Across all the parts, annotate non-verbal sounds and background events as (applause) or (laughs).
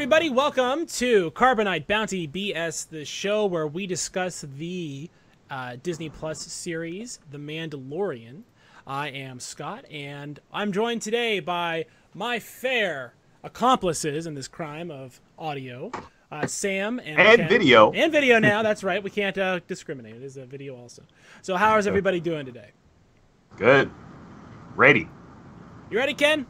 everybody. Welcome to Carbonite Bounty BS, the show where we discuss the uh, Disney Plus series, The Mandalorian. I am Scott, and I'm joined today by my fair accomplices in this crime of audio, uh, Sam and, And video. and video. Now (laughs) that's right. We can't uh, discriminate. It is a video also. So, how is everybody doing today? Good. Ready. You ready, Ken?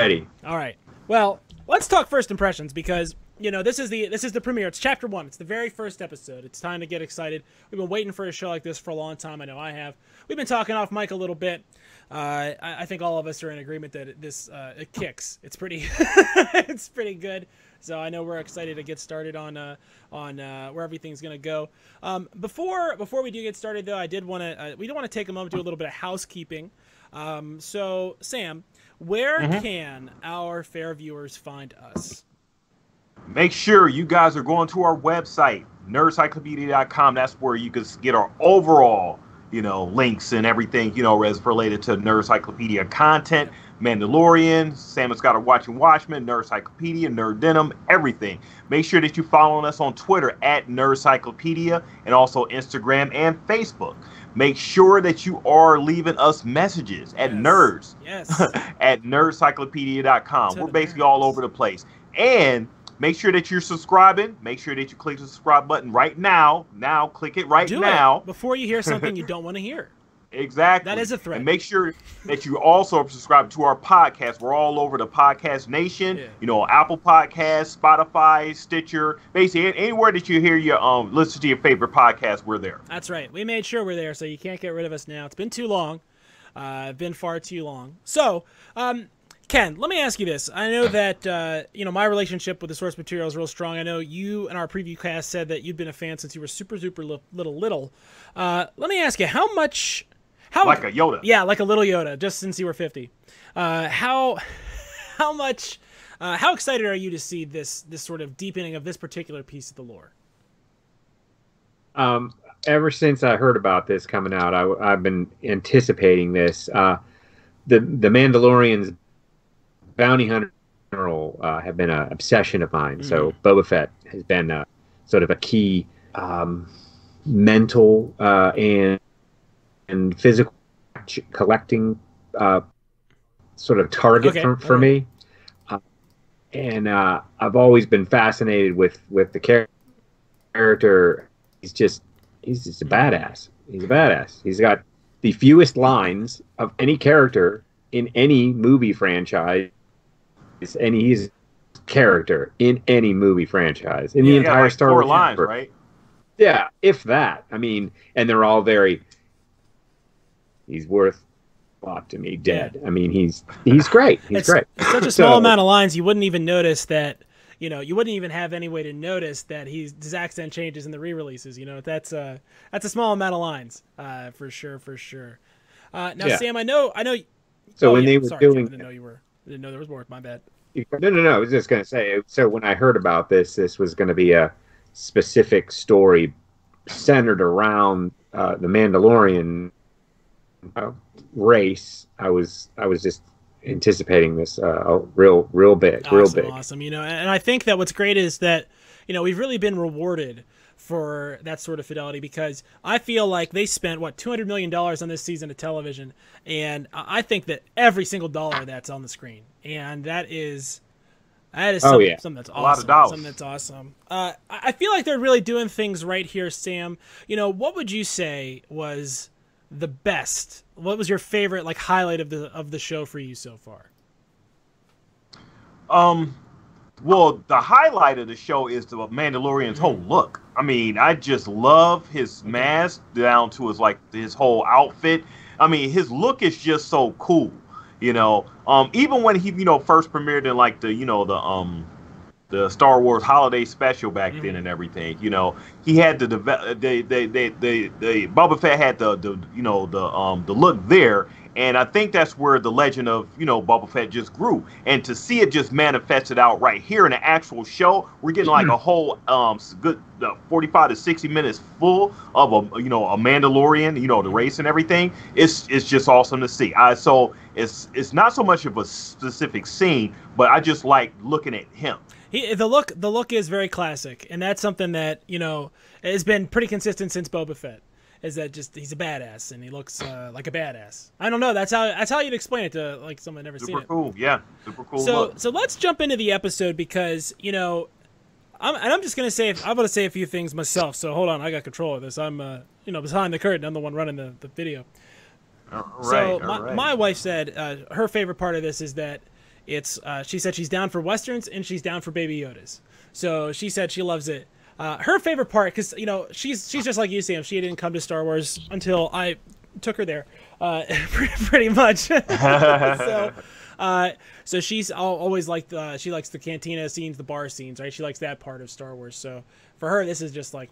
Ready. All right. Well, let's talk first impressions because you know this is the this is the premiere. It's chapter one. It's the very first episode. It's time to get excited. We've been waiting for a show like this for a long time. I know I have. We've been talking off mic a little bit. Uh, I, I think all of us are in agreement that this uh, it kicks. It's pretty (laughs) it's pretty good. So I know we're excited to get started on uh, on uh, where everything's gonna go. Um, before before we do get started though, I did want to uh, we do want to take a moment to do a little bit of housekeeping. Um, so Sam, where mm-hmm. can our fair viewers find us? Make sure you guys are going to our website, nerdcyclopedia.com. That's where you can get our overall, you know, links and everything, you know, as related to Nerd Cyclopedia content, Mandalorian, Sam and Scott are watching Watchmen, Nerd Cyclopedia, Nerd Denim, everything. Make sure that you're following us on Twitter at Nerd Cyclopedia and also Instagram and Facebook. Make sure that you are leaving us messages at Yes. nerds Yes. (laughs) at nerdcyclopedia.com. We're basically all over the place. And make sure that you're subscribing. Make sure that you click the subscribe button right now. Now, click it right Do now. it before you hear something you (laughs) don't want to hear. Exactly. That is a threat. And make sure that you also subscribe to our podcast. We're all over the podcast nation. Yeah. You know, Apple Podcasts, Spotify, Stitcher, basically anywhere that you hear your um listen to your favorite podcast, we're there. That's right. We made sure we're there, so you can't get rid of us now. It's been too long. Uh, been far too long. So, um, Ken, let me ask you this. I know that uh, you know my relationship with the source material is real strong. I know you and our preview cast said that you'd been a fan since you were super, super li- little, little. Uh, let me ask you, how much? How Like a Yoda. Yeah, like a little Yoda, just since you were fifty. Uh, how (laughs) how much? Uh, how excited are you to see this this sort of deepening of this particular piece of the lore? Um, ever since I heard about this coming out, I, have been anticipating this. Uh, the the Mandalorian's bounty hunter uh, have been an obsession of mine. So Boba Fett has been uh, sort of a key um, mental uh, and and physical collecting uh, sort of target Okay, for, for all right. me. Uh, and uh, I've always been fascinated with with the char- character. He's just he's just a badass. He's a badass. He's got the fewest lines of any character in any movie franchise, and he's character in any movie franchise in the Yeah, entire like Star four Wars lines, universe. right? Yeah, if that. I mean, and they're all very. He's worth a lot to me. Dead. I mean, he's he's great. He's it's, great. it's such a (laughs) small So- amount of lines you wouldn't even notice that you know you wouldn't even have any way to notice that he's his accent changes in the re-releases you know that's a that's a small amount of lines uh, for sure for sure uh, now Yeah. sam i know i know So oh, when yeah, they were sorry, doing i didn't know you were I didn't know there was more my bad No, no, no. I was just going to say. So when I heard about this, this was going to be a specific story centered around uh, the Mandalorian uh, race. I was, I was just anticipating this uh, real, real big, real big. awesome you know and i think that what's great is that you know we've really been rewarded for that sort of fidelity because I feel like they spent what 200 million dollars on this season of television and I I think that every single dollar that's on the screen and that is that is Oh, something, yeah. something that's A lot of awesome dollars. something that's awesome uh, I I feel like they're really doing things right here Sam you know what would you say was the best what was your favorite like highlight of the of the show for you so far Um, well, the highlight of the show is the Mandalorian's whole look. I mean, I just love his mask down to his like his whole outfit. I mean, his look is just so cool. You know, um, even when he you know first premiered in like the you know the um the Star Wars holiday special back Mhm. then and everything. You know, he had the deve- they they they they, they Boba Fett had the the you know the um the look there. And I think that's where the legend of, you know, Boba Fett just grew. And to see it just manifested out right here in the actual show, we're getting like a whole um good uh, 45 to 60 minutes full of a you know a Mandalorian, you know, the race and everything. It's it's just awesome to see. I so it's it's not so much of a specific scene, but I just like looking at him. He, the look the look is very classic, and that's something that you know has been pretty consistent since Boba Fett. Is that just he's a badass and he looks uh, like a badass? I don't know. That's how that's how you'd explain it to like someone never seen Super it. cool, yeah, super cool. So look. so let's jump into the episode because you know, I'm and I'm just gonna say I'm gonna say a few things myself. So hold on, I got control of this. I'm uh, you know behind the curtain. I'm the one running the, the video. All so right, my, all right. my wife said uh, her favorite part of this is that it's uh, she said she's down for westerns and she's down for baby yodas. So she said she loves it. Uh, her favorite part because you know she's she's just like you sam. She didn't come to star wars until i took her there uh, (laughs) pretty much. (laughs) So uh, so she's always liked uh, she likes the cantina scenes the bar scenes right? She likes that part of star wars. So for her this is just like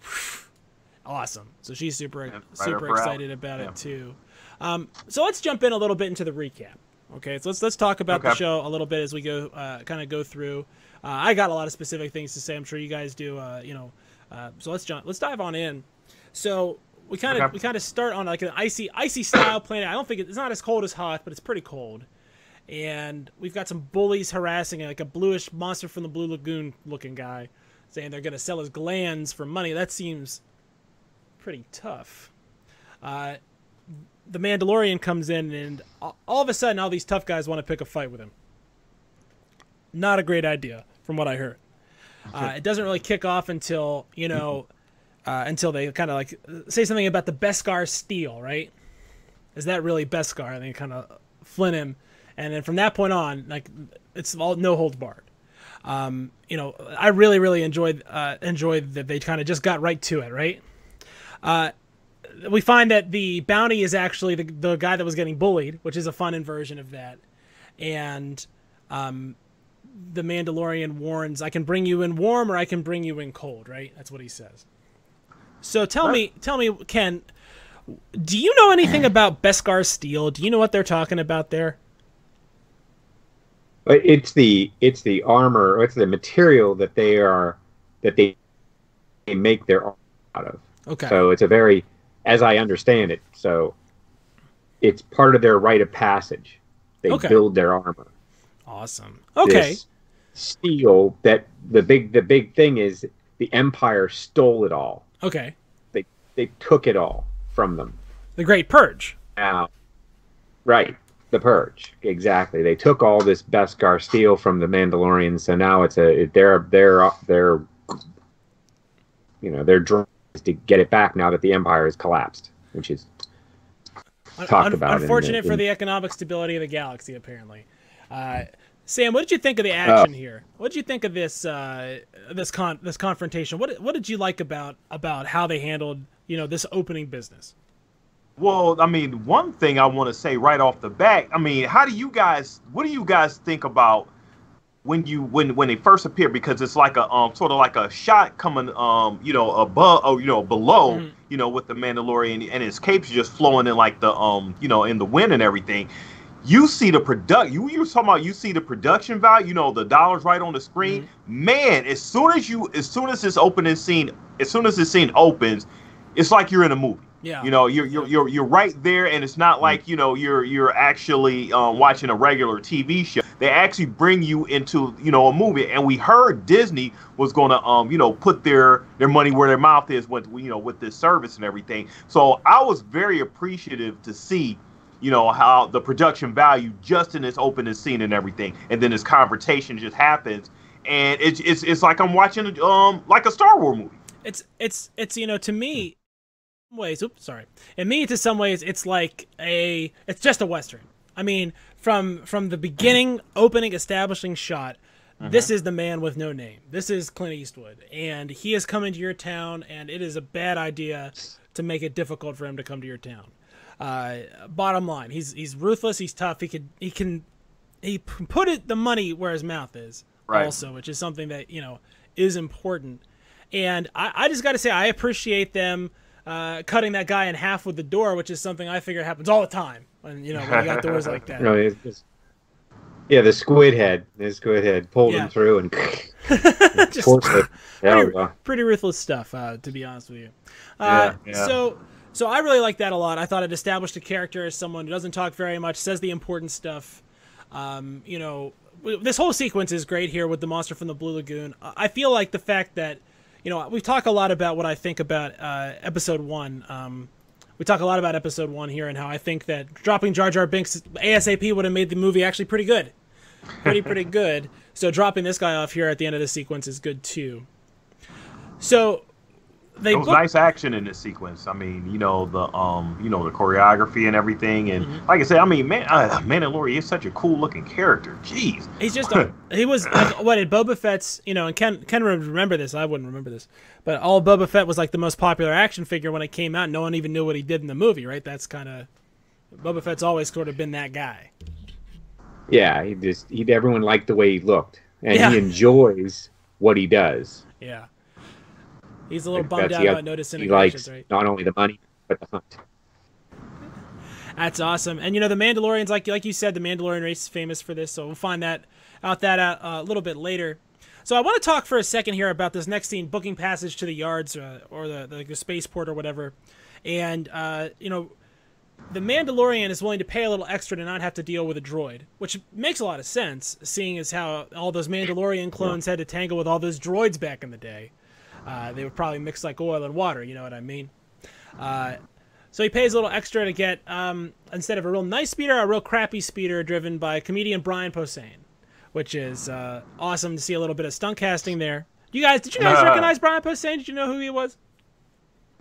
awesome. So she's super right super up her alley. excited about Yeah. it too. Um, so let's jump in a little bit into the recap. Okay, so let's let's talk about the show a little bit as we go, uh, kind of go through. Uh, I got a lot of specific things to say. I'm sure you guys do. Uh, you know, uh, so let's jump. Let's dive on in. So we kind of Okay. we kind of start on like an icy icy style planet. I don't think it- it's not as cold as hot, but it's pretty cold. And we've got some bullies harassing like a bluish monster from the Blue Lagoon looking guy, saying they're gonna sell his glands for money. That seems pretty tough. Uh, the Mandalorian comes in, and all of a sudden, all these tough guys want to pick a fight with him. Not a great idea, from what I heard. Uh, it doesn't really kick off until you know, uh, until they kind of like say something about the Beskar steel, right? Is that really Beskar? And they kind of flint him, and then from that point on, like it's all no holds barred. Um, you know, I really, really enjoyed uh, enjoyed that they kind of just got right to it, right? We find that the bounty is actually the, the guy that was getting bullied, which is a fun inversion of that. And um, the Mandalorian warns, I can bring you in warm or I can bring you in cold, right? That's what he says. So tell me, tell me, Ken, do you know anything about Beskar steel? Do you know what they're talking about there? It's the it's the armor, or it's the material that they are that they, they make their armor out of. Okay. So it's a very, as I understand it, so it's part of their rite of passage. They Okay. build their armor. awesome. Okay. This steel that the big the big thing is the Empire stole it all. Okay. They they took it all from them. The Great Purge. Now, right, the Purge, exactly. They took all this Beskar steel from the Mandalorians, so now it's a they're they're they're you know they're to get it back now that the Empire has collapsed, which is talked about in the- Unfortunate for the economic stability of the galaxy, apparently. Uh, Sam, what did you think of the action here? What did you think of this uh, this con this confrontation? What what did you like about about how they handled you know this opening business? Well, I mean, one thing I want to say right off the bat. I mean, how do you guys? What do you guys think about when you when when they first appear? Because it's like a um sort of like a shot coming um you know above oh you know below Mhm. you know with the Mandalorian and his cape's just flowing in like the um you know in the wind and everything. You see the product. You you were talking about you see the production value. You know the dollars right on the screen. Man, as soon as you as soon as this opening scene, as soon as this scene opens, it's like you're in a movie. Yeah, You know, you're you're you're you're right there, and it's not like you know you're you're actually um, watching a regular TV show. They actually bring you into you know a movie, and we heard Disney was going to um you know put their their money where their mouth is with you know with this service and everything. So I was very appreciative to see you know how the production value just in this opening scene and everything, and then this conversation just happens, and it's it's it's like I'm watching um like a Star Wars movie. it's it's it's you know to me in some ways oops sorry. In me to some ways it's like a it's just a western. I mean from from the beginning opening establishing shot this is the man with no name. This is clint eastwood. And he has come into your town and it is a bad idea to make it difficult for him to come to your town. Uh, bottom line he's he's ruthless he's tough. He could he can he put it the money where his mouth is Right. also, which is something that you know is important. And I, I just got to say, I appreciate them uh, cutting that guy in half with the door, which is something I figure happens all the time. When you know when you got (laughs) doors like that. No, it's just, yeah, the squid head. The squid head pulled Yeah. him through and (laughs) (laughs) Just forced it. Yeah, pretty, pretty ruthless stuff, uh, to be honest with you. Uh, Yeah, yeah. So, so I really like that a lot. I thought it established a character as someone who doesn't talk very much, says the important stuff. Um, you know, this whole sequence is great here with the monster from the Blue Lagoon. I feel like the fact that, you know, we talk a lot about what I think about uh, episode one. Um, we talk a lot about episode one here and how I think that dropping Jar Jar Binks ASAP would have made the movie actually pretty good. Pretty, (laughs) pretty good. So dropping this guy off here at the end of the sequence is good too. So they There was book- nice action in this sequence. I mean, you know the um, you know the choreography and everything, and Mm-hmm. like I said, I mean, man, uh, Mandalorian is such a cool looking character. Jeez. He's just (laughs) a, he was like, what did Boba Fett's you know and Ken Ken would remember this I wouldn't remember this but all Boba Fett was like the most popular action figure when it came out no one even knew what he did in the movie right that's kind of Boba Fett's always sort of been that guy yeah, he just he everyone liked the way he looked, and Yeah. he enjoys what he does. yeah he's a little Like, bummed out about noticing He likes right not only the money but the hunt. That's awesome. And you know the Mandalorians, like like you said, the Mandalorian race is famous for this. So we'll find that out that out uh, a little bit later. So I want to talk for a second here about this next scene, booking passage to the yards uh, or the, the the spaceport or whatever. And uh, you know, the Mandalorian is willing to pay a little extra to not have to deal with a droid, which makes a lot of sense, seeing as how all those Mandalorian clones had to tangle with all those droids back in the day. Uh, they would probably mix like oil and water. You know what I mean? Uh, so he pays a little extra to get, um, instead of a real nice speeder, a real crappy speeder driven by comedian Brian Posehn, which is uh, awesome to see a little bit of stunt casting there. You guys, did you guys Uh. recognize Brian Posehn? Did you know who he was?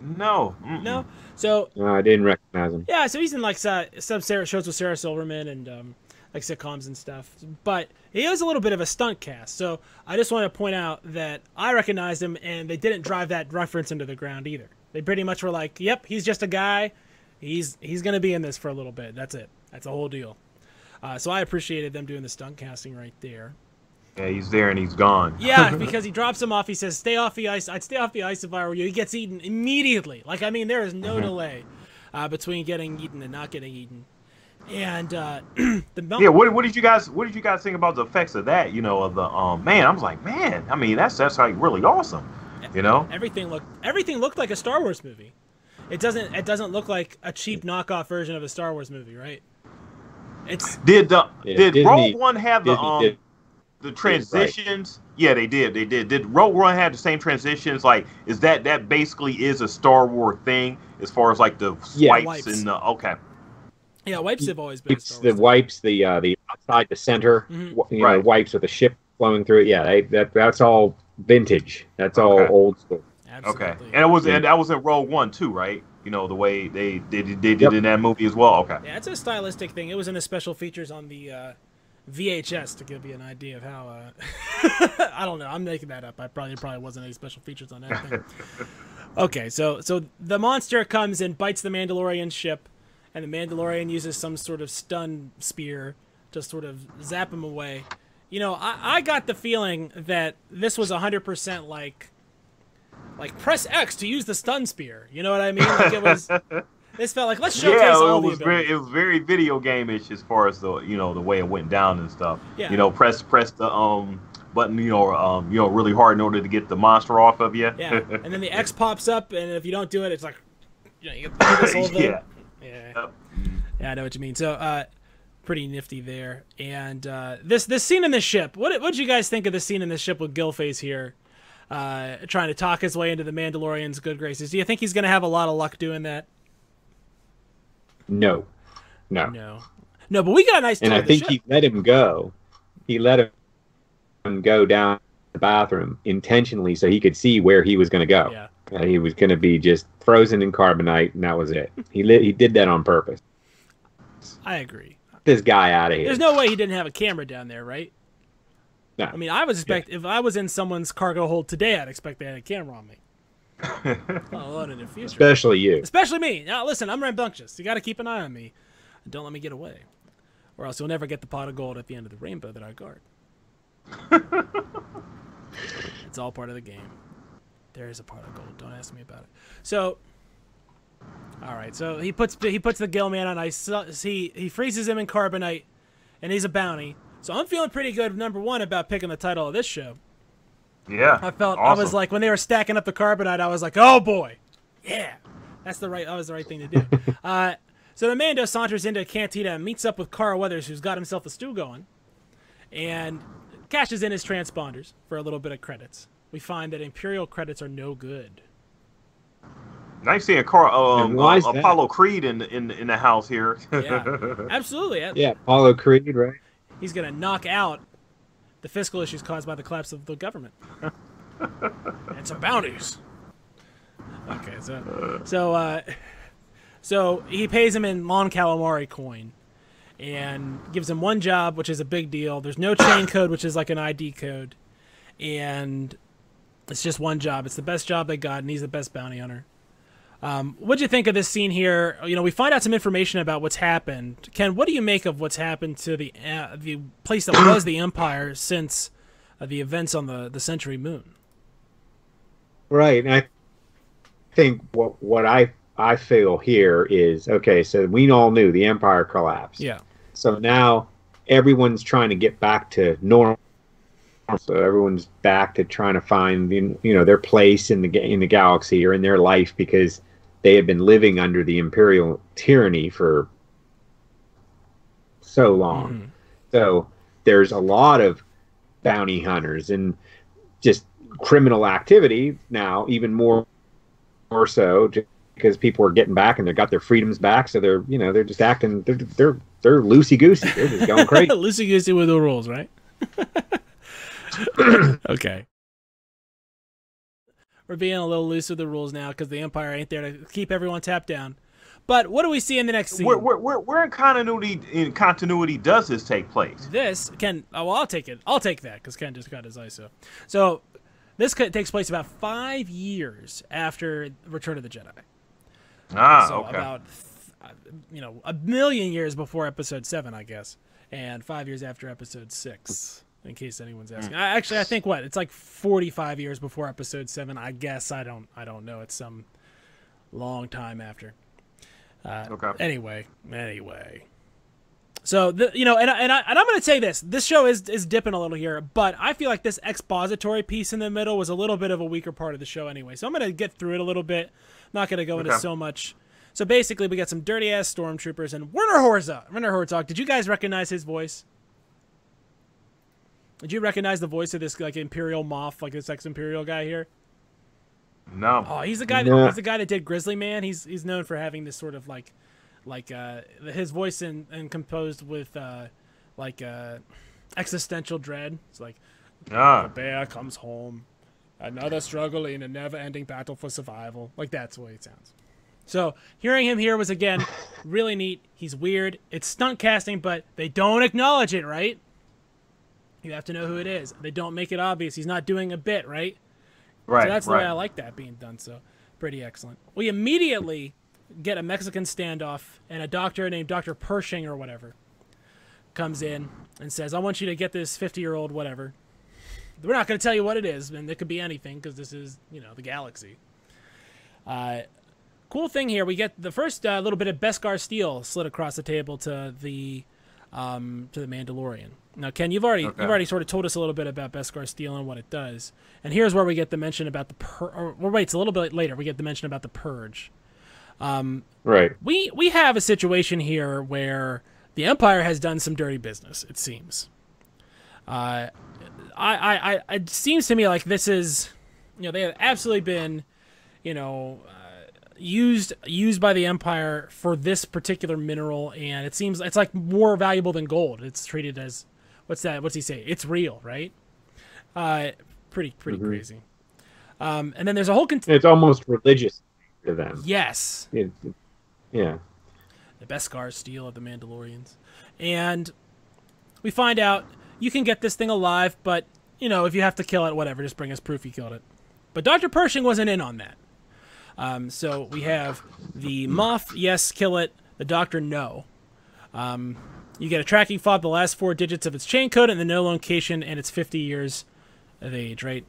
No. mm-mm. No. So No, I didn't recognize him. yeah, so he's in like sa- some Sarah shows with Sarah Silverman and um, like sitcoms and stuff. But he is a little bit of a stunt cast. So I just want to point out that I recognized him, and they didn't drive that reference into the ground either. They pretty much were like, "Yep, he's just a guy. He's he's gonna be in this for a little bit. That's it. That's the whole deal." Uh, so I appreciated them doing the stunt casting right there. Yeah, he's there and he's gone. Yeah, (laughs) because he drops him off. He says, "Stay off the ice." I'd stay off the ice if I were you. He gets eaten immediately. Like I mean, there is no (laughs) delay uh, between getting eaten and not getting eaten. And uh, (clears throat) the mel- Yeah, what, what did you guys what did you guys think about the effects of that? You know, of the um man, I was like, man, I mean that's that's like really awesome. You know? everything looked everything looked like a Star Wars movie. It doesn't it doesn't look like a cheap knockoff version of a Star Wars movie, right? It's Did the Yeah, did Disney- Rogue One have the Disney um did- the transitions? Yeah, they did. They did. Did Rogue One have the same transitions? Like, is that that basically is a Star Wars thing as far as like the Yeah. swipes Wipes. and the okay. Yeah, wipes have always been. a Wipes the wipes the uh, the outside the center, Mhm. w- you know, Right. wipes with the ship flowing through it. Yeah, they, that that's all vintage. That's all old school. Absolutely. Okay, and it was Yeah. and that was in Rogue One too, right? You know the way they they, they did Yep. in that movie as well. Okay. Yeah, it's a stylistic thing. It was in the special features on the uh, VHS to give you an idea of how. Uh, (laughs) I don't know. I'm making that up. I probably probably wasn't any special features on that thing. (laughs) okay, so so the monster comes and bites the Mandalorian ship, and the Mandalorian uses some sort of stun spear to sort of zap him away. You know, I, I got the feeling that this was 100% like like press X to use the stun spear. You know what I mean? Like it was. (laughs) This felt like let's showcase Yeah, all it the was very it was very video game-ish as far as the you know the way it went down and stuff. Yeah. You know, press press the um button you know um you know really hard in order to get the monster off of you. Yeah, and then the X (laughs) pops up, and if you don't do it, it's like, you know, you get (laughs) this whole thing. Yeah. Yeah, Yep. yeah, I know what you mean. So, uh, pretty nifty there. And uh, this this scene in the ship. What what did you guys think of the scene in the ship with Gilface here, uh, trying to talk his way into the Mandalorian's good graces? Do you think he's gonna have a lot of luck doing that? No, no. No, no, but we got a nice. And I think he let him go. He let him go down the bathroom intentionally so he could see where he was going to go. Yeah, Uh, he was going to be just frozen in carbonite, and that was it. He li- he did that on purpose. I agree. Get This guy out of here. There's no way he didn't have a camera down there, right? No. I mean, I would expect if I was in someone's cargo hold today, I'd expect they had a camera on me. Alone in the future. especially you. Especially me. Now, listen, I'm rambunctious. You got to keep an eye on me. And don't let me get away. Or else you'll never get the pot of gold at the end of the rainbow that I guard. (laughs) it's all part of the game. There is a part of gold. Don't ask me about it. So, all right. So he puts he puts the gill man on ice. He he freezes him in carbonite, and he's a bounty. So I'm feeling pretty good. Number one about picking the title of this show. Yeah. I felt awesome. I was like when they were stacking up the carbonite, I was like, oh boy, yeah, that's the right that was the right thing to do. (laughs) uh, so the Mando saunters into a cantina and meets up with Carl Weathers, who's got himself a stew going, and cashes in his transponders for a little bit of credits. We find that Imperial credits are no good. Nice seeing Carl, um, And why is uh. Apollo Creed in in in the house here. Yeah, (laughs) absolutely. Yeah, Apollo Creed, right? He's gonna knock out the fiscal issues caused by the collapse of the government (laughs) and some bounties. Okay, so so uh, so he pays him in Mon Calamari coin and gives him one job, which is a big deal. There's no chain code, which is like an ID code, and it's just one job. It's the best job they got, and he's the best bounty hunter. Um, what'd you think of this scene here? You know, we find out some information about what's happened. Ken, what do you make of what's happened to the uh, the place that was the Empire since uh, the events on the the Sanctuary Moon? Right. And I think what what I I feel here is okay. So we all knew the empire collapsed. Yeah, So now everyone's trying to get back to normal. So everyone's back to trying to find you know their place in the in the galaxy or in their life because they had been living under the imperial tyranny for so long. Mhm. So there's a lot of bounty hunters and just criminal activity now, even more more so just because people are getting back and they've got their freedoms back. So they're you know they're just acting they're they're they're loosey goosey. They're just going (laughs) crazy. loosey goosey with the rules, right? (laughs) (laughs) okay. We're being a little loose with the rules now because the Empire ain't there to keep everyone tapped down. But what do we see in the next scene? where, where, where, in continuity in continuity does this take place? this Ken. Oh, well, I'll take it. I'll take that because Ken just got his ISO. So this takes place about five years after Return of the Jedi. Ah, so okay. about uh, you know a million years before Episode Seven, I guess, and five years after Episode Six. In case anyone's Hmm. asking, I, actually, I think what it's like forty-five years before Episode Seven. I guess I don't. I don't know. It's some long time after. Uh, Okay. Anyway, anyway. So the you know, and and, I, and I'm going to say this: this show is is dipping a little here, but I feel like this expository piece in the middle was a little bit of a weaker part of the show anyway. So I'm going to get through it a little bit. Not going to go into so much. So basically, we got some dirty ass stormtroopers and Werner Herzog. Werner Herzog. Did you guys recognize his voice? Did you recognize the voice of this like Imperial Moff, like this ex Imperial guy here? no. Oh, he's the guy. That, Yeah. He's the guy that did Grizzly Man. He's he's known for having this sort of like, like uh, his voice and and composed with uh, like uh, existential dread. It's like the Ah, bear comes home, another struggle in a never-ending battle for survival. Like that's the way it sounds. So hearing him here was again (laughs) really neat. He's weird. It's stunt casting, but they don't acknowledge it, right? You have to know who it is. They don't make it obvious. He's not doing a bit, right? right. So that's the right. way I like that being done. So pretty excellent. We immediately get a Mexican standoff, and a doctor named Dr. Pershing or whatever comes in and says, I want you to get this 50 year old whatever. We're not going to tell you what it is, and it could be anything because this is, you know, the galaxy. Uh, cool thing here, we get the first uh, little bit of Beskar steel slid across the table to the um, to the Mandalorian. Now, Ken, you've already Okay. you've already sort of told us a little bit about Beskar steel and what it does, and here's where we get the mention about the pur- or well, wait, it's a little bit later. We get the mention about the purge. Right. We we have a situation here where the Empire has done some dirty business. It seems. Uh, I, I, I it seems to me like this is, you know, they have absolutely been, you know, uh, used used by the Empire for this particular mineral, and it seems it's like more valuable than gold. It's treated as, what's that? What's he say? It's real, right? Uh, pretty pretty crazy. Um, and then there's a whole con- It's almost religious to them. yes, It- it- yeah. the Beskar steel of the Mandalorians. And we find out you can get this thing alive, but you know, if you have to kill it, whatever, just bring us proof you killed it. But Dr. Pershing wasn't in on that. Um, so we have the Moff, yes, kill it. The Doctor, no. Um, You get a tracking fob, the last four digits of its chain code, and the no location, and it's 50 years of age, right?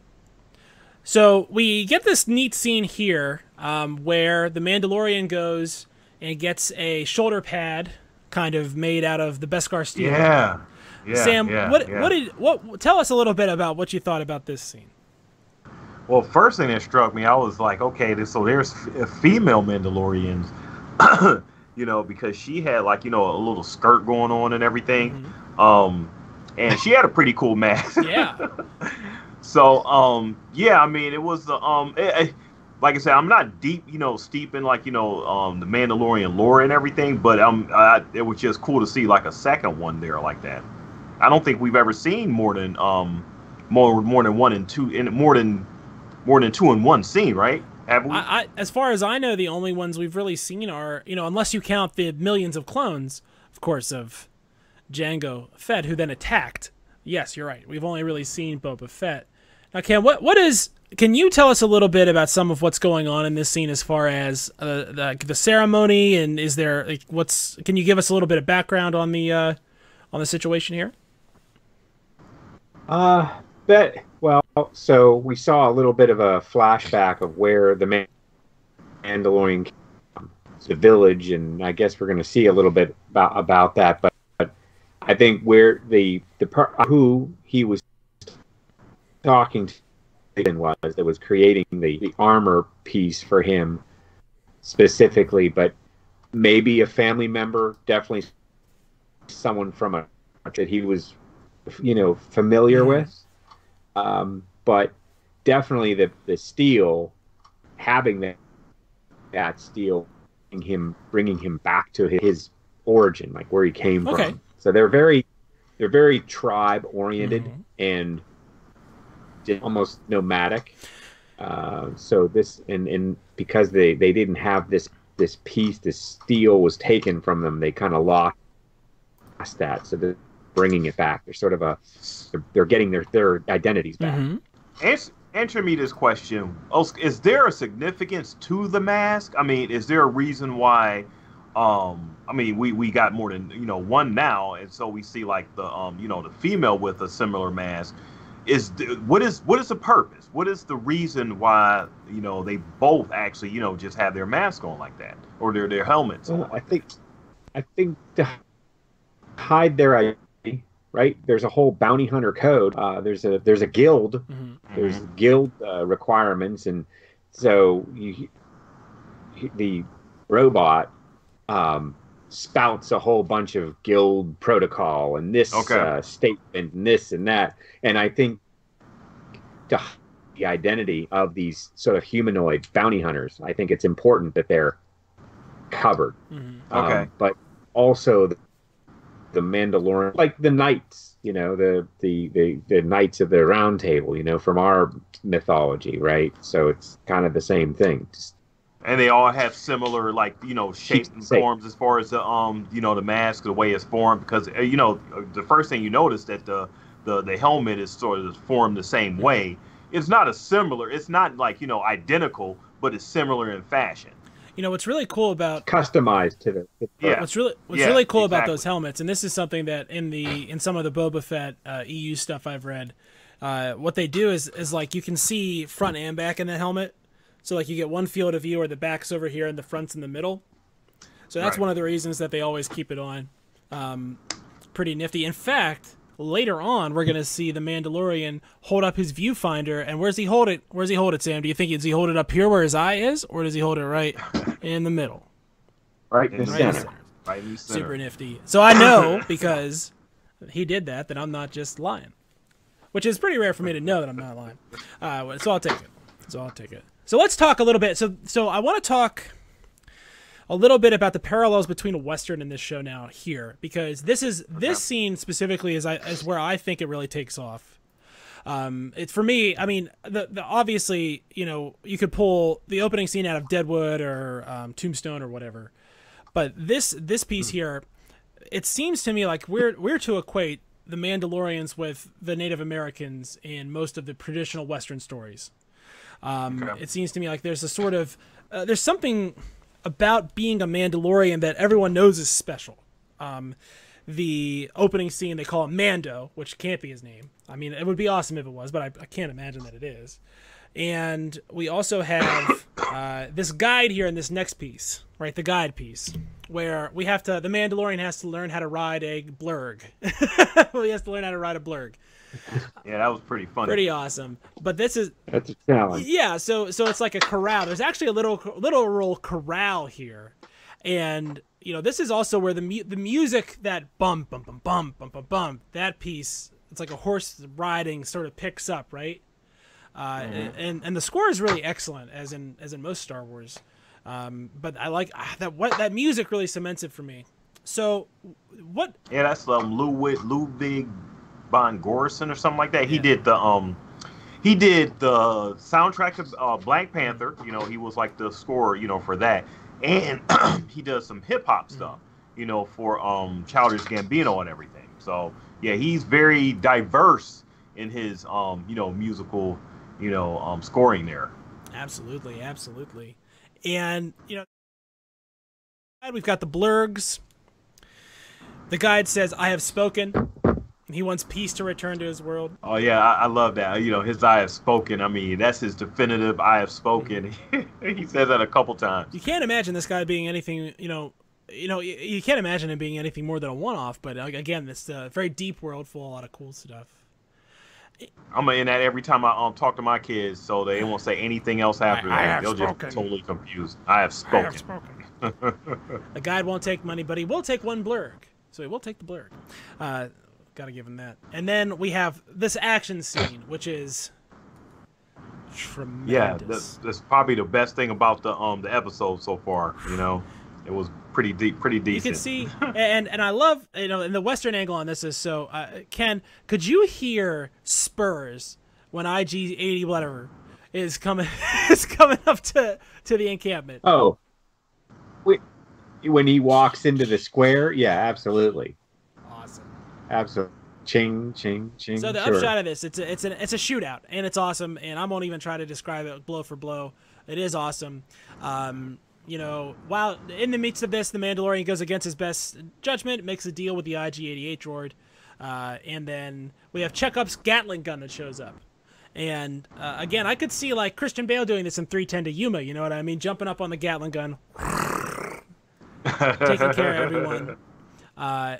So we get this neat scene here um, where the Mandalorian goes and gets a shoulder pad, kind of made out of the Beskar steel. Yeah. Yeah, Sam, yeah, what yeah. what did what? Tell us a little bit about what you thought about this scene. Well, first thing that struck me, I was like, okay, this, so there's f- female Mandalorians, (coughs) you know, because she had like you know a little skirt going on and everything, um, and she had a pretty cool mask. (laughs) (laughs) Yeah, So, um, yeah, I mean, it was the um, it, it- like I said, I'm not deep, you know, steep in like you know, um, the Mandalorian lore and everything, but um, I, it was just cool to see like a second one there like that. I don't think we've ever seen more than um, more more than one and two, in more than more than two in one scene, right? Have we? I, I, as far as I know, the only ones we've really seen are you know, unless you count the millions of clones, of course, of Jango Fett, who then attacked. Yes, you're right. We've only really seen Boba Fett. Now, Cam, what what is? Can you tell us a little bit about some of what's going on in this scene as far as uh, the the ceremony and is there like what's? Can you give us a little bit of background on the uh, on the situation here? Uh, that well, so we saw a little bit of a flashback of where the Man- Mandalorian, came from, the village, and I guess we're going to see a little bit about about that. But, but I think where the the per- who he was talking to was that was creating the, the armor piece for him specifically, but maybe a family member, definitely someone from a that he was you know familiar mm-hmm. with um, but definitely the the steel having that that steel bringing him bringing him back to his origin like where he came Okay. from so they're very they're very tribe oriented Mhm. and almost nomadic uh, so this and and because they they didn't have this this piece this steel was taken from them they kind of lost that so they're bringing it back they're sort of a they're, they're getting their their identities back Mhm. Answer, answer me this question. Oh, Is there a significance to the mask? I mean, is there a reason why? Um, I mean, we, we got more than you know one now, and so we see like the um, you know, the female with a similar mask. Is the, what is what is the purpose? What is the reason why you know they both actually you know just have their mask on like that or their their helmets? on Well, I like think, I think to hide their identity, right? There's a whole bounty hunter code. Uh, there's a there's a guild. Mhm. that? There's guild uh, requirements, and so you, the robot um, spouts a whole bunch of guild protocol and this Okay. uh, statement and this and that. And I think to the identity of these sort of humanoid bounty hunters, I think it's important that they're covered. Mhm. Okay. Um, but also the, the Mandalorian, like the knights, you know, the, the the the knights of the Round Table, you know, from our mythology, right? So it's kind of the same thing. Just- and they all have similar like you know shapes and forms as far as the um you know the mask the way it's formed because uh, you know the first thing you notice that the the the helmet is sort of formed the same way it's not a similar it's not like you know identical but it's similar in fashion You know what's really cool about customized to the, the Yeah. What's really what's Yeah, really cool about those helmets, and this is something that in the in some of the Boba Fett uh, EU stuff I've read, uh, what they do is is like you can see front and back in the helmet. So like you get one field of view where the back's over here and the front's in the middle. So that's Right. one of the reasons that they always keep it on. Um, pretty nifty. In fact, later on we're gonna see the Mandalorian hold up his viewfinder, and where's he hold it? Where's he hold it, Sam? Do you think does he hold it up here where his eye is, or does he hold it right in the middle? right in the Right Right in the center. center. right in the center. super nifty. So I know because he did that that I'm not just lying, which is pretty rare for me to know that I'm not lying. Uh, so I'll take it. So I'll take it. So let's talk a little bit. So so I want to talk a little bit about the parallels between a western and this show now here because this is this scene specifically is I is where I think it really takes off. Um, it's for me. I mean, the, the obviously, you know, you could pull the opening scene out of Deadwood or um, Tombstone or whatever, but this this piece here, it seems to me like we're we're to equate the Mandalorians with the Native Americans in most of the traditional Western stories. Um, Okay. It seems to me like there's a sort of uh, there's something about being a Mandalorian that everyone knows is special. Um, the opening scene they call him Mando, which can't be his name. I mean, it would be awesome if it was, but I, I can't imagine that it is. And we also have (coughs) uh, this guide here in this next piece, right? The guide piece, where we have to, the Mandalorian has to learn how to ride a blurg. (laughs) well, he has to learn how to ride a blurg. Yeah, that was pretty funny. Pretty awesome. But this is, That's a challenge. yeah, so so it's like a corral. There's actually a little literal corral here, and you know this is also where the mu- the music that bum bum bum bum bum bum bum that piece. It's like a horse riding sort of picks up, right? Uh, and and the score is really excellent, as in as in most Star Wars. Um, but I like ah, that what that music really cements it for me. So, what? Yeah, that's um Ludwig Ludwig von Gorson or something like that. He Yeah. did the um he did the soundtrack of uh, Black Panther. You know, he was like the score, you know, for that, and (clears throat) he does some hip hop stuff, you know, for um Childish Gambino and everything. So yeah, he's very diverse in his um you know musical you know um scoring there. Absolutely, absolutely. And, you know, we've got the blurgs. The guide says, I have spoken. And he wants peace to return to his world. Oh yeah, I, I love that. You know, his I have spoken. I mean, that's his definitive I have spoken. (laughs) he says that a couple times. You can't imagine this guy being anything, you know, you know, you, you can't imagine him being anything more than a one-off. But again, this uh, very deep world full of a lot of cool stuff. I'm gonna that every time I um talk to my kids, so they won't say anything else after I that. have They'll spoken. just totally confused. I have spoken. The (laughs) guide won't take money, but he will take one blurg. So he will take the blurg. Uh, gotta give him that. And then we have this action scene, which is tremendous. yeah, that's, that's probably the best thing about the um the episode so far. You know, it was pretty deep, pretty decent. you can see (laughs) and and i love you know and the western angle on this is so uh, ken could you hear spurs when ig 80 whatever is coming (laughs) is coming up to to the encampment Oh, Wait, when he walks into the square, yeah, absolutely, awesome absolutely. Ching, ching, ching. so the sure. upshot of this it's a, it's an it's a shootout and it's awesome and i won't even try to describe it blow for blow it is awesome um you know, while in the midst of this, the Mandalorian goes against his best judgment, makes a deal with the IG-88 droid, uh, and then we have Chekhov's Gatling gun that shows up. And uh, again, I could see like Christian Bale doing this in 310 to Yuma. You know what I mean? Jumping up on the Gatling gun, (laughs) taking care of everyone. Uh,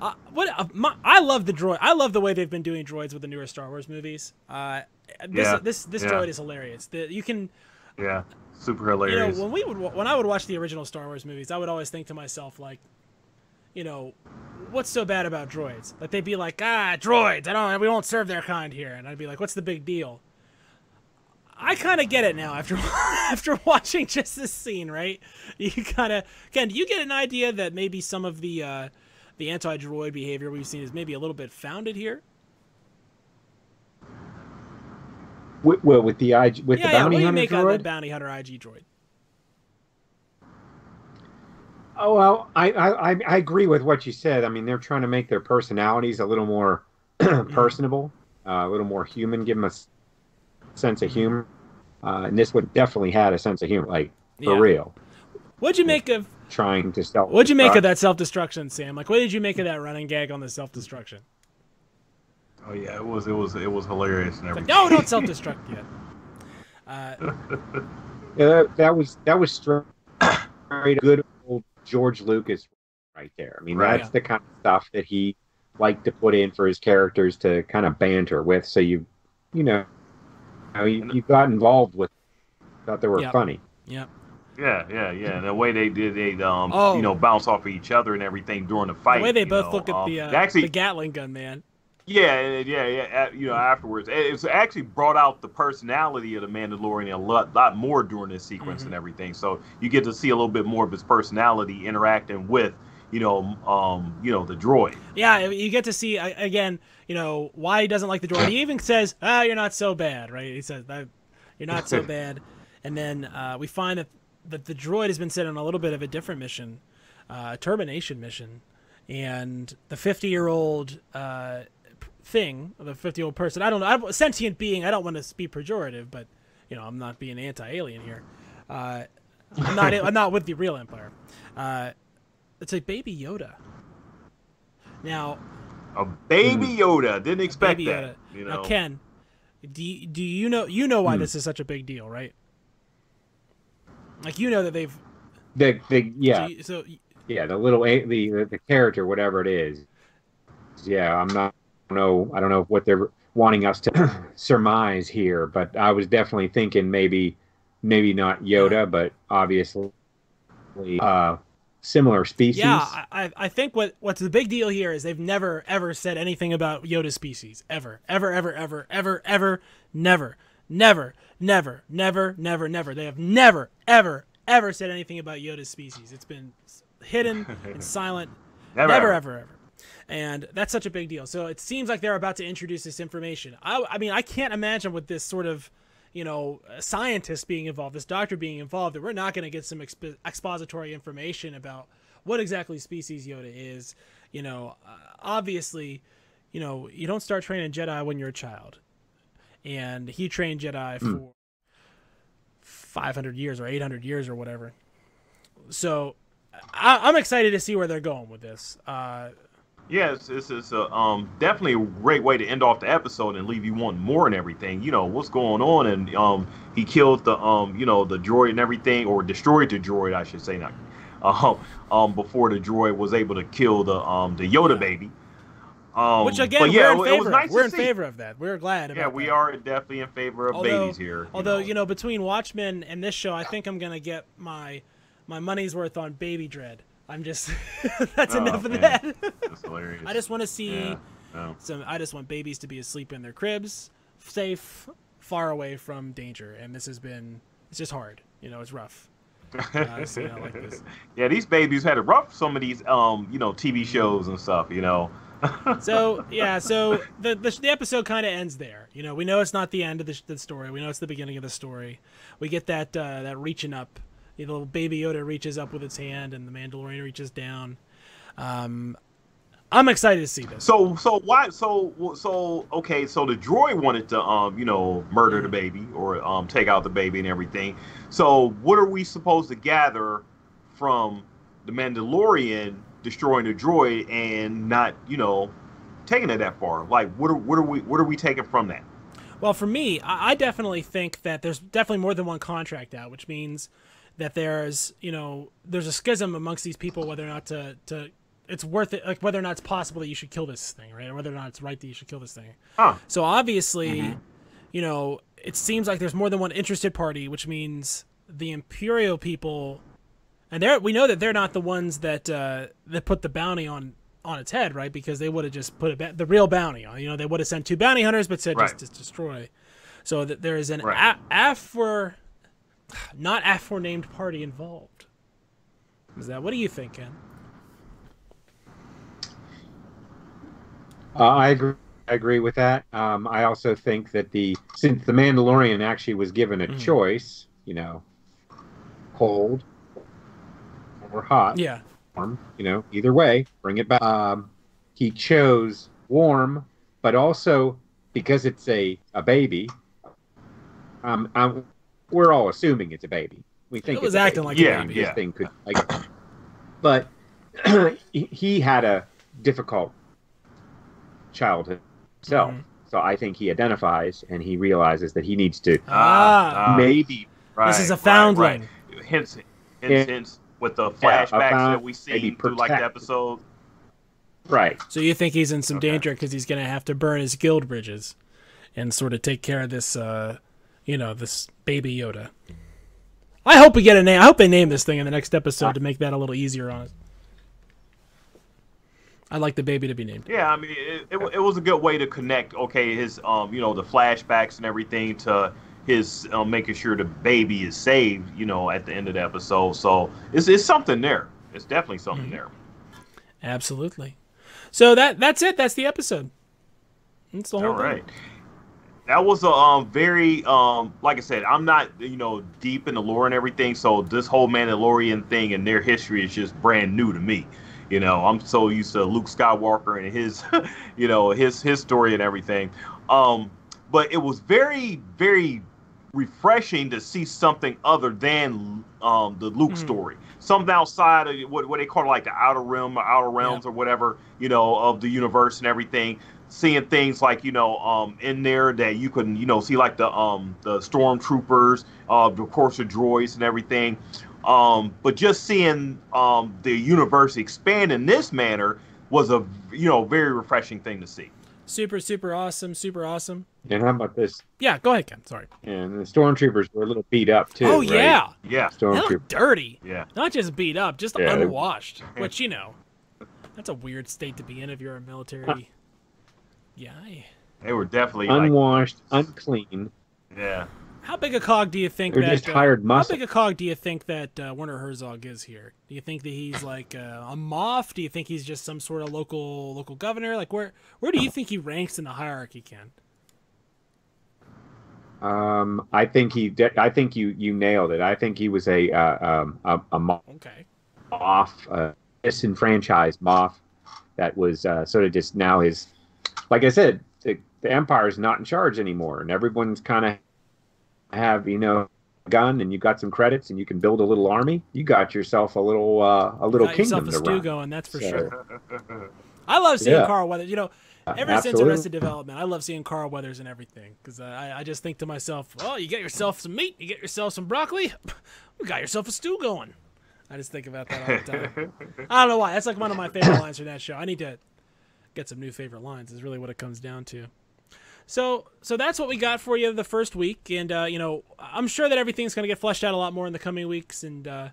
uh, what uh, my, I love the droid. I love the way they've been doing droids with the newer Star Wars movies. Uh, this Yeah, this this yeah. droid is hilarious. The, you can yeah, super hilarious. you know when we would when I would watch the original Star Wars movies, I would always think to myself like, you know, what's so bad about droids? Like they'd be like, ah, droids. I don't. We don't serve their kind here, and I'd be like, what's the big deal? I kind of get it now after (laughs) after watching just this scene, right? You kind of Ken, do you get an idea that maybe some of the uh, the anti-droid behavior we've seen is maybe a little bit founded here? With, well, with the IG, with yeah, the yeah. What bounty hunter droid. the bounty hunter IG droid? Oh well, I, I I agree with what you said. I mean, they're trying to make their personalities a little more (clears throat) personable, uh, a little more human, give them a sense of humor. Uh, and this one definitely had a sense of humor, like for Yeah. real, What'd you make of trying to sell. What'd you make of that self destruction, Sam? Like, what did you make of that running gag on the self destruction? Oh yeah, it was it was it was hilarious and Like, everything. no, don't self destruct (laughs) yet. Uh, (laughs) Yeah, that, that was that was straight good old George Lucas right there. I mean, Right. that's the kind of stuff that he liked to put in for his characters to kind of banter with. So you, you know, you, you got involved with, thought they were Yep. funny. yeah. Yeah, yeah, yeah. The way they did, they um, Oh. you know, bounce off of each other and everything during the fight. The way they both know, look at um, the uh, actually, the Gatling gun, man. Yeah, yeah, yeah. You know, afterwards, it's actually brought out the personality of the Mandalorian a lot, lot more during this sequence Mhm. and everything. So you get to see a little bit more of his personality interacting with, you know, um, you know, the droid. Yeah, you get to see again, you know, why he doesn't like the droid. He even says, "Ah, you're not so bad," right? He says you're not so (laughs) bad, and then uh, we find that that the droid has been sent on a little bit of a different mission, uh, a termination mission, and the 50 year old uh, thing, of the 50 year old person. I don't know, I'm a sentient being. I don't want to be pejorative, but you know, I'm not being anti-alien here. Uh, I'm not. I'm not with the real Empire. Uh, it's a Baby Yoda. Now, a baby Yoda. Didn't expect Baby that. Yoda. You know. now Ken, do you, do you know you know why Hmm. this is such a big deal, right? Like you know that they've The the yeah so, you- so yeah the little a, the the the character whatever it is. Yeah, I'm not. I don't know. I don't know what they're wanting us to (clears throat) surmise here, but I was definitely thinking maybe maybe not Yoda, but obviously uh, similar species. Yeah, I, I- I think what what's the big deal here is they've never ever said anything about Yoda species ever, ever, ever, ever, ever, ever, never, never, never, never, never, never. They have never, ever, ever said anything about Yoda species. It's been hidden (laughs) and silent, Never, never, ever. ever, ever. And that's such a big deal. So it seems like they're about to introduce this information. I, I mean, I can't imagine with this sort of, you know, scientist being involved, this doctor being involved, that we're not going to get some exp- expository information about what exactly species Yoda is. You know, uh, obviously, you know, you don't start training Jedi when you're a child, and he trained Jedi for 500 years or 800 years or whatever. So, I, I'm excited to see where they're going with this. Uh, Yes, this is a, um, definitely a great way to end off the episode and leave you wanting more and everything. You know what's going on, and um, he killed the um, you know, the droid and everything, or destroyed the droid, I should say, not (laughs) um, um, before the droid was able to kill the um, the Yoda baby. Um, which again, but yeah, we're in it- it was favor. nice of. We're in see. favor of that. We're glad. About Yeah, we that. are definitely in favor of Although- babies here. Although you know, between Watchmen and this show, I think I'm gonna get my my money's worth on Baby Dread. I'm just (laughs) that's Oh, enough of that. That's hilarious. (laughs) I just want to see Yeah, no. some. I just want babies to be asleep in their cribs, safe, far away from danger. And this has been it's just hard. You know, it's rough. Uh, so, yeah, I like this. (laughs) yeah, these babies had it rough. Some of these, um, you know, TV shows and stuff. You know. So yeah, so the the, the episode kind of ends there. You know, we know it's not the end of the, the story. We know it's the beginning of the story. We get that uh, that reaching up. The little baby Yoda reaches up with its hand, and the Mandalorian reaches down. Um, I'm excited to see this. So so why so so okay so the droid wanted to um you know murder the baby or um take out the baby and everything. So what are we supposed to gather from the Mandalorian destroying the droid and not you know taking it that far? Like what are what are we what are we taking from that? Well, for me, I, I definitely think that there's definitely more than one contract out, which means that there's you know there's a schism amongst these people whether or not to to it's worth it like whether or not it's possible that you should kill this thing right or whether or not it's right that you should kill this thing Huh? so obviously Mm-hmm. you know it seems like there's more than one interested party which means the imperial people and they're we know that they're not the ones that uh that put the bounty on on its head right because they would have just put ba- the real bounty on you know they would have sent two bounty hunters but said Right. just, just destroy so that there is an Right. a- afor not aforenamed party involved is that what do you think ken Uh, I agree. I agree with that. Um, I also think that the since the Mandalorian actually was given a Mhm. choice, you know, cold or hot, yeah warm, you know, either way, bring it back. Um, he chose warm, but also because it's a a baby. Um, um, we're all assuming it's a baby. We think It was it's a acting baby. like a Yeah, This baby. yeah. thing could like, but (clears throat) he- he had a difficult childhood himself. Mhm. So I think he identifies and he realizes that he needs to Ah. maybe right, this is a right, foundling Right, Hence, hence, Yeah. hence with the Yeah, flashbacks found- that we see maybe through like the episode. right. So you think he's in some Okay. danger because he's going to have to burn his guild bridges and sort of take care of this, uh, you know, this baby Yoda. I hope we get a name. I hope they name this thing in the next episode to make that a little easier on us. I'd like the baby to be named. Yeah, I mean, it, it, it was a good way to connect. Okay, his um, you know, the flashbacks and everything to his um, making sure the baby is saved. You know, at the end of the episode. So it's it's something there. It's definitely something there. Absolutely. So that that's it. That's the episode. That's the whole All thing. right. That was a um, very um, like I said, I'm not you know deep in the lore and everything, so this whole Mandalorian thing and their history is just brand new to me. You know, I'm so used to Luke Skywalker and his, (laughs) you know, his his story and everything. Um, but it was very very refreshing to see something other than um, the Luke Mhm. story, something outside of what, what they call like the outer realm or outer realms or whatever, you know, of the universe and everything. Seeing things like you know um, in there that you can you know see like the um, the stormtroopers, uh, of course the droids and everything. Um, but just seeing um, the universe expand in this manner was a you know very refreshing thing to see. Super, super awesome, super awesome. And how about this? Yeah, go ahead, Ken. Sorry. And the stormtroopers were a little beat up too. oh right? yeah, Yeah, they look stormtroopers. dirty. yeah. Not just beat up, just Yeah. unwashed. Which you know, (laughs) that's a weird state to be in if you're a military (laughs) guy. They were definitely like Unwashed, unclean. yeah. How big a cog do you think They're that? just uh, hired how big a cog do you think that uh, Werner Herzog is here? Do you think that he's like uh, a Moff? Do you think he's just some sort of local local governor? Like where where do you think he ranks in the hierarchy, Ken? Um, I think he. De- I think you you nailed it. I think he was a uh, um, a, a Okay. Moff, uh, disenfranchised Moff that was uh, sort of just now his. Like I said, the, the empire's not in charge anymore, and everyone's kind of have you know a gun and you got some credits and you can build a little army. You got yourself a little uh, a little Got kingdom yourself a to stew run. going, that's for So, sure. I love seeing Yeah. Carl Weathers. You know, ever since Arrested Development, I love seeing Carl Weathers and everything because uh, I, I just think to myself, well, you get yourself some meat, you get yourself some broccoli, (laughs) you got yourself a stew going. I just think about that all the time. (laughs) I don't know why. That's like one of my favorite lines from that show. I need to get some new favorite lines. Is really what it comes down to. So, so that's what we got for you the first week, and uh, you know, I'm sure that everything's gonna get fleshed out a lot more in the coming weeks, and uh,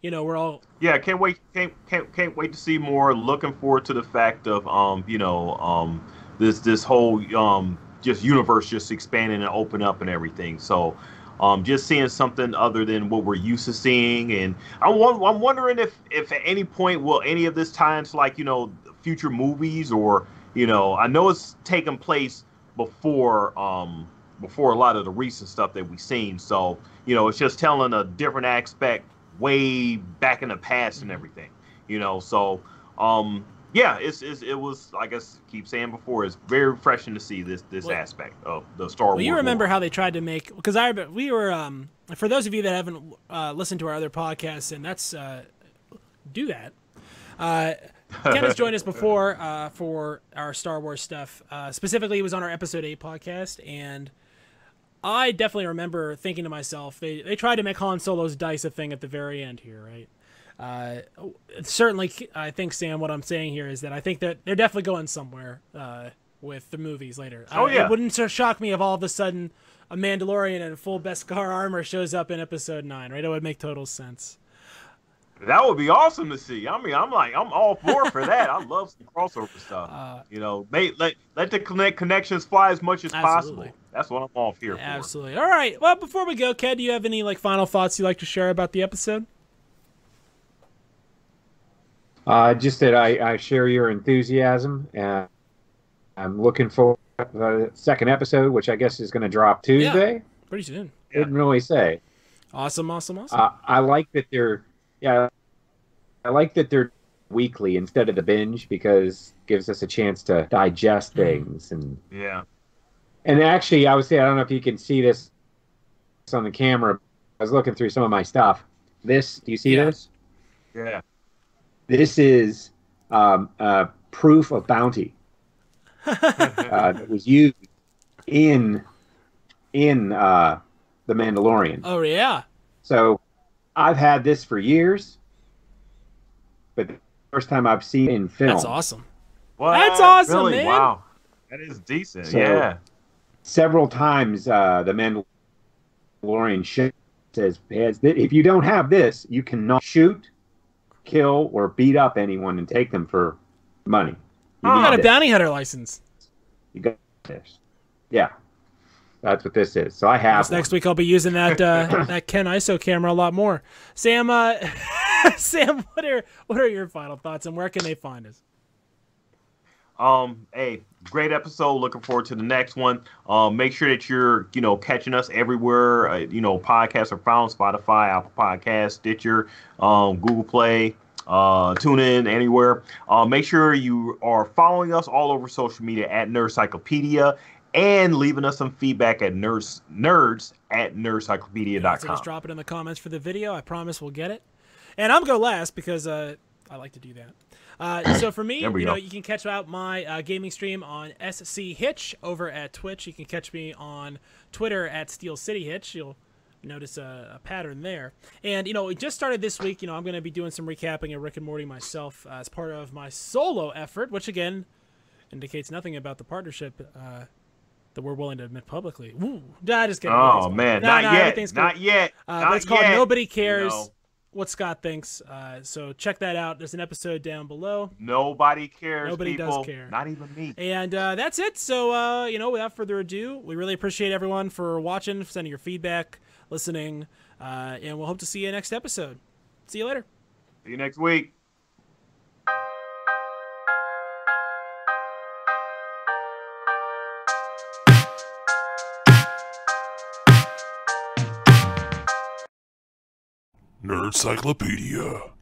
you know, we're all yeah, can't wait. Can't can't can't wait to see more. Looking forward to the fact of um, you know, um, this this whole um, just universe just expanding and open up and everything. So, um, just seeing something other than what we're used to seeing, and I'm I'm wondering if if at any point will any of this into like you know future movies or you know I know it's taken place before um before a lot of the recent stuff that we've seen. So you know it's just telling a different aspect way back in the past and everything. You know, so um yeah, it's, it's it was like I keep saying before, it's very refreshing to see this this Well- aspect of the Star Wars. Well, you remember world. how they tried to make because I we were um for those of you that haven't uh, listened to our other podcasts and that's uh, do that. Uh, Ken has (laughs) joined us before uh, for our Star Wars stuff. Uh, specifically, it was on our Episode Eight podcast, and I definitely remember thinking to myself, they they tried to make Han Solo's dice a thing at the very end here, right? Uh, certainly, I think Sam. What I'm saying here is that I think that they're definitely going somewhere uh, with the movies later. Oh, yeah. it wouldn't so shock me if all of a sudden a Mandalorian in full Beskar armor shows up in Episode Nine. Right? It would make total sense. That would be awesome to see. I mean, I'm like, I'm all for for (laughs) that. I love some crossover stuff. Uh, you know, make, let let the connect connections fly as much as Absolutely. possible. That's what I'm all here for. Absolutely. All right. Well, before we go, Ken, do you have any like final thoughts you'd like to share about the episode? Uh, just that I, I share your enthusiasm, and I'm looking for the second episode, which I guess is going to drop Tuesday. Yeah, Pretty soon. Yeah. Didn't really say. Awesome. Awesome. Awesome. Uh, I like that they're yeah, I like that they're weekly instead of the binge because it gives us a chance to digest Mhm. things and Yeah. and actually I would say I don't know if you can see this on the camera. I was looking through some of my stuff. This, do you see Yeah. this? Yeah. This is um, uh, proof of bounty (laughs) uh, that was used in in uh, the Mandalorian. oh yeah. So I've had this for years, but the first time I've seen it in film. That's awesome. What? That's awesome, really? man. Wow. That is decent. So- yeah. Several times, uh, the Mandalorian show says, has if you don't have this, you cannot shoot, kill, or beat up anyone and take them for money. You You need got a bounty hunter license. You got this. Yeah, that's what this is. So I have next week I'll be using that uh, (coughs) that Ken ISO camera a lot more. Sam, uh, (laughs) Sam, what are what are your final thoughts and where can they find us? Um, hey, great episode. Looking forward to the next one. Um, make sure that you're, you know, catching us everywhere. Uh, you know, podcasts are found Spotify, Apple Podcasts, Stitcher, um, Google Play, uh, tune in anywhere. Uh, make sure you are following us all over social media at Nerdcyclopedia and leaving us some feedback at nerds nerds at nerdcyclopedia.com. So just drop it in the comments for the video. I promise we'll get it. And I'm going to go last because uh, I like to do that. Uh, so for me, you know, go. you can catch out my uh, gaming stream on SC Hitch over at Twitch. You can catch me on Twitter at Steel City Hitch. You'll notice a, a pattern there. And you know, it just started this week. You know, I'm going to be doing some recapping of Rick and Morty myself uh, as part of my solo effort, which again indicates nothing about the partnership uh, that we're willing to admit publicly. Woo! Nah, just kidding. Oh man, Nah, not nah, yet, cool. not yet. Uh, not but it's called yet, Nobody Cares you know. What Scott Thinks. Uh, so check that out. There's an episode down below. Nobody cares. Nobody does care. Not even me. And uh, that's it. So, uh, you know, without further ado, we really appreciate everyone for watching, for sending your feedback, listening, uh, and we'll hope to see you next episode. See you later. See you next week. Nerdcyclopedia.